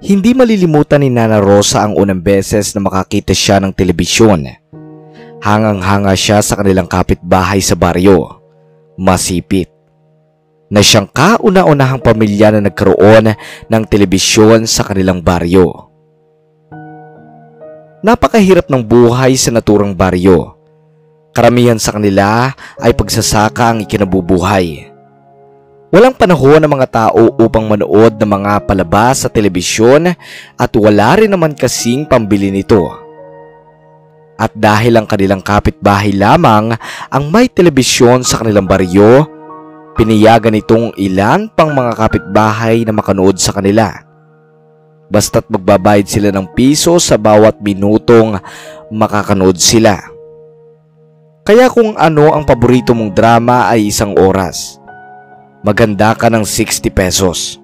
Hindi malilimutan ni Nana Rosa ang unang beses na makakita siya ng telebisyon. Hangang-hanga siya sa kanilang kapitbahay sa baryo. Masipit. Na siyang kauna-unahang pamilya na nagkaroon ng telebisyon sa kanilang baryo. Napakahirap ng buhay sa naturang baryo. Karamihan sa kanila ay pagsasaka ang ikinabubuhay. Walang panahon ng mga tao upang manood ng mga palabas sa telebisyon at wala rin naman kasing pambili nito. At dahil ang kanilang kapitbahay lamang ang may telebisyon sa kanilang baryo, piniyagan itong ilan pang mga kapitbahay na makanood sa kanila. Basta't magbabayad sila ng piso sa bawat minutong makakanood sila. Kaya kung ano ang paborito mong drama ay isang oras maganda ka ng 60 pesos.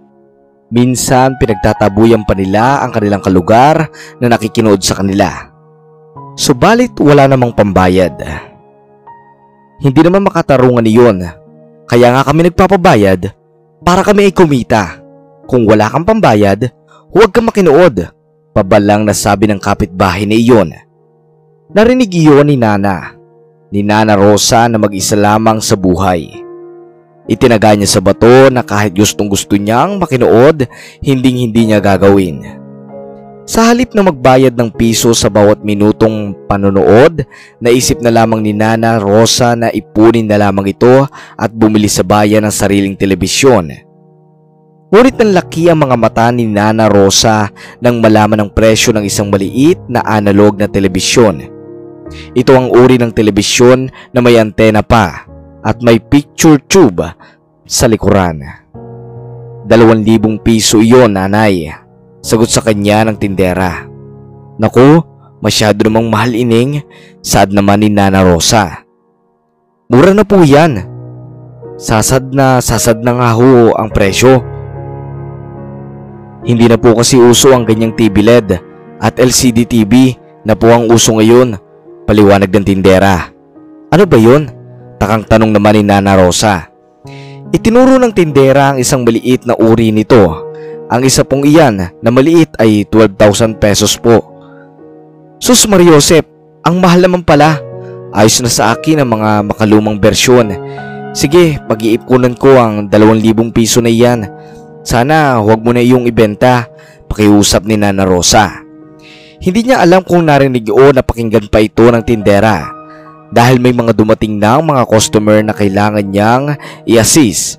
Minsan pinagtatabuyan pa nila ang kanilang kalugar na nakikinood sa kanila. Subalit wala namang pambayad. Hindi naman makatarungan iyon. Kaya nga kami nagpapabayad para kami ay kumita. Kung wala kang pambayad, huwag kang makinood. Pabalang nasabi ng kapitbahay na iyon. Narinig iyon ni Nana. Ni Nana Rosa na mag-isa lamang sa buhay. Itinaga niya sa bato na kahit gustong gusto niyang makinood, hinding hindi niya gagawin. Sa halip na magbayad ng piso sa bawat minutong panonood, naisip na lamang ni Nana Rosa na ipunin na lamang ito at bumili sa bayan ng sariling telebisyon. Ngunit laki ang mga mata ni Nana Rosa nang malaman ang presyo ng isang maliit na analog na telebisyon. Ito ang uri ng telebisyon na may antena pa at may picture tube sa likuran. Dalawang libong piso iyon, nanay. Sagot sa kanya ng tindera. Naku, masyado namang mahal ining, sad naman ni Nana Rosa. Mura na po yan. Sasad na sasad na nga ho ang presyo. Hindi na po kasi uso ang ganyang TV LED at LCD TV na po ang uso ngayon. Paliwanag ng tindera. Ano ba yun? Takang tanong naman ni Nana Rosa. Itinuro ng tindera ang isang maliit na uri nito. Ang isa pong iyan na maliit ay 12,000 pesos po. Sus Mariosep, ang mahal naman pala. Ayos na sa akin ang mga makalumang bersyon. Sige, pag-iipunan ko ang 2,000 piso na iyan. Sana huwag mo na iyong ibenta. Pakiusap ni Nana Rosa. Hindi niya alam kung narinig o napakinggan pa ito ng tindera dahil may mga dumating na mga customer na kailangan niyang i-assist.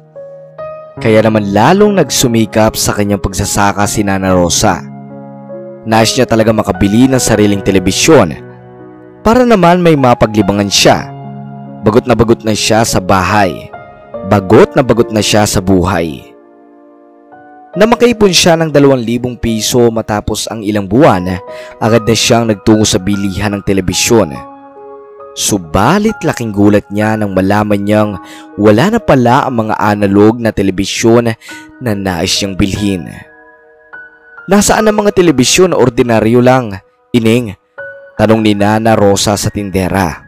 Kaya naman lalong nagsumikap sa kanyang pagsasaka si Nana Rosa. Nais niya talaga makabili ng sariling telebisyon para naman may mapaglibangan siya. Bagot na bagot na siya sa bahay. Bagot na bagot na siya sa buhay. Na makaipon siya ng 2,000 piso matapos ang ilang buwan, agad na siyang nagtungo sa bilihan ng telebisyon Subalit laking gulat niya nang malaman niyang wala na pala ang mga analog na telebisyon na nais niyang bilhin. Nasaan ang mga telebisyon na ordinaryo lang? Ining, tanong ni Nana Rosa sa tindera.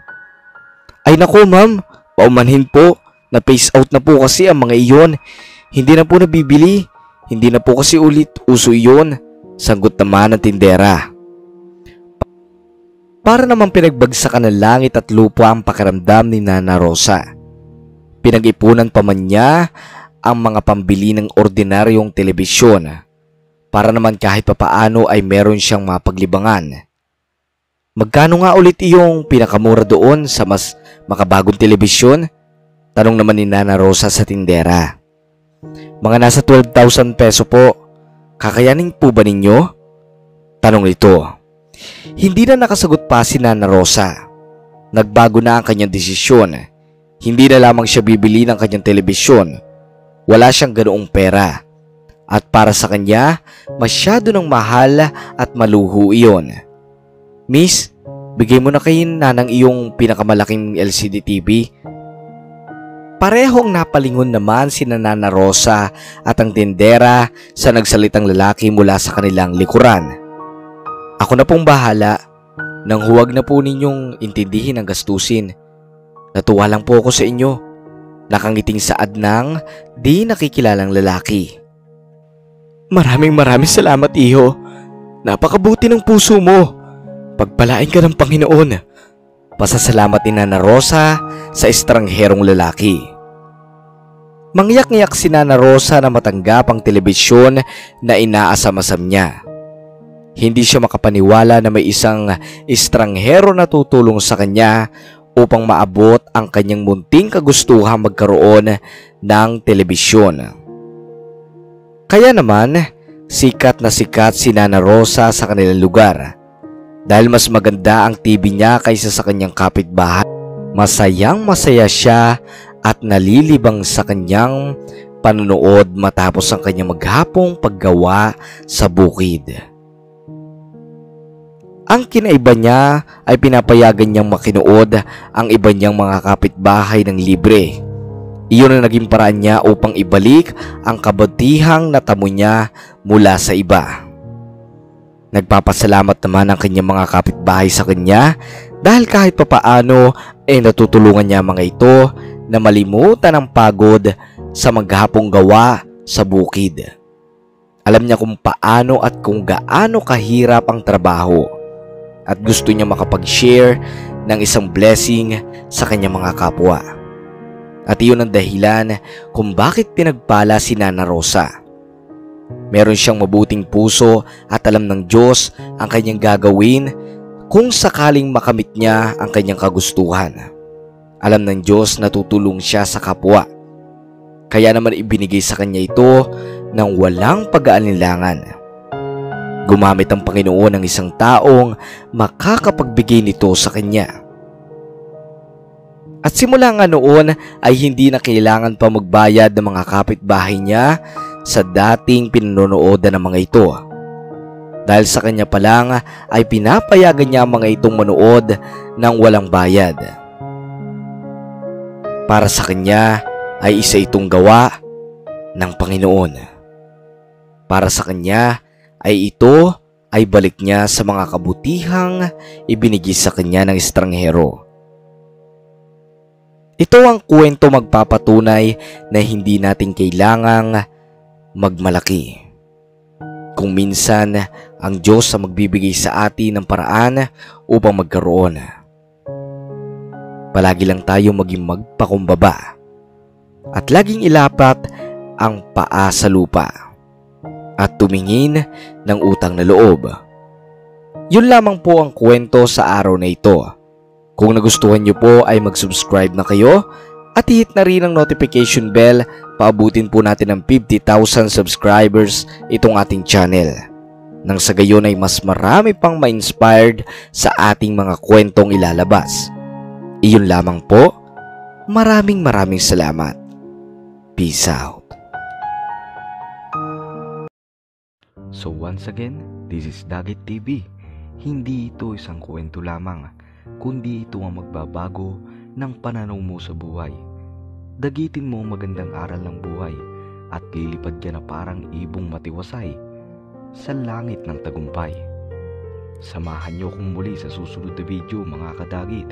Ay nako ma'am, paumanhin po, na face out na po kasi ang mga iyon. Hindi na po nabibili, hindi na po kasi ulit uso iyon. Sagot naman ng tindera. Para naman pinagbagsakan ng langit at lupa ang pakiramdam ni Nana Rosa. Pinag-ipunan pa man niya ang mga pambili ng ordinaryong telebisyon para naman kahit papaano ay meron siyang mapaglibangan. Magkano nga ulit iyong pinakamura doon sa mas makabagong telebisyon? Tanong naman ni Nana Rosa sa tindera. Mga nasa 12,000 peso po. Kakayanin po ba ninyo? Tanong ito. Hindi na nakasagot pa si Nana Rosa. Nagbago na ang kanyang desisyon. Hindi na lamang siya bibili ng kanyang telebisyon. Wala siyang ganoong pera. At para sa kanya, masyado ng mahal at maluho iyon. Miss, bigay mo na kay nanang iyong pinakamalaking LCD TV. Parehong napalingon naman si Nana Rosa at ang tindera sa nagsalitang lalaki mula sa kanilang likuran. Ako na pong bahala nang huwag na po ninyong intindihin ang gastusin. Natuwa lang po ako sa inyo. Nakangiting saad ng di nakikilalang lalaki. Maraming maraming salamat, iho. Napakabuti ng puso mo. Pagpalain ka ng Panginoon. Pasasalamat ni Nana Rosa sa estrangherong lalaki. Mangyak-ngyak si Nana Rosa na matanggap ang telebisyon na inaasam-asam niya. Hindi siya makapaniwala na may isang estranghero na tutulong sa kanya upang maabot ang kanyang munting kagustuhan magkaroon ng telebisyon. Kaya naman, sikat na sikat si Nana Rosa sa kanilang lugar dahil mas maganda ang TV niya kaysa sa kanyang kapitbahay. Masayang masaya siya at nalilibang sa kanyang panonood matapos ang kanyang maghapong paggawa sa bukid. Ang kinaiba niya ay pinapayagan niyang makinood ang iba niyang mga kapitbahay ng libre iyon ang naging paraan niya upang ibalik ang kabutihang natamo niya mula sa iba. Nagpapasalamat naman ang kanyang mga kapitbahay sa kanya dahil kahit papaano ay eh natutulungan niya mga ito na malimutan ang pagod sa maghapong gawa sa bukid. Alam niya kung paano at kung gaano kahirap ang trabaho at gusto niya makapag-share ng isang blessing sa kanyang mga kapwa. At iyon ang dahilan kung bakit pinagpala si Nana Rosa. Meron siyang mabuting puso at alam ng Diyos ang kanyang gagawin kung sakaling makamit niya ang kanyang kagustuhan. Alam ng Diyos na tutulong siya sa kapwa. Kaya naman ibinigay sa kanya ito ng walang pag-aalinlangan. Gumamit ang Panginoon ng isang taong makakapagbigay nito sa kanya. At simula nga noon ay hindi na kailangan pa magbayad ng mga kapitbahay niya sa dating pinonoodan ng mga ito. Dahil sa kanya pa lang ay pinapayagan niya ang mga itong manood ng walang bayad. Para sa kanya ay isa itong gawa ng Panginoon. Para sa kanya ay ito ay balik niya sa mga kabutihang ibinigay sa kanya ng estranghero ito ang kwento magpapatunay na hindi natin kailangang magmalaki. Kung minsan ang Diyos ang magbibigay sa atin ng paraan upang magkaroon. Palagi lang tayo maging magpakumbaba at laging ilapat ang paa sa lupa at tumingin ng utang na loob. Yun lamang po ang kwento sa araw na ito kung nagustuhan nyo po ay mag-subscribe na kayo at hit na rin ang notification bell paabutin po natin ng 50,000 subscribers itong ating channel. Nang sa gayon ay mas marami pang ma-inspired sa ating mga kwentong ilalabas. Iyon lamang po. Maraming maraming salamat. Peace out. So once again, this is Dagit TV. Hindi ito isang kwento lamang kundi ito ang magbabago ng pananaw mo sa buhay. Dagitin mo ang magandang aral ng buhay at lilipad ka na parang ibong matiwasay sa langit ng tagumpay. Samahan niyo kong muli sa susunod na video mga kadagit.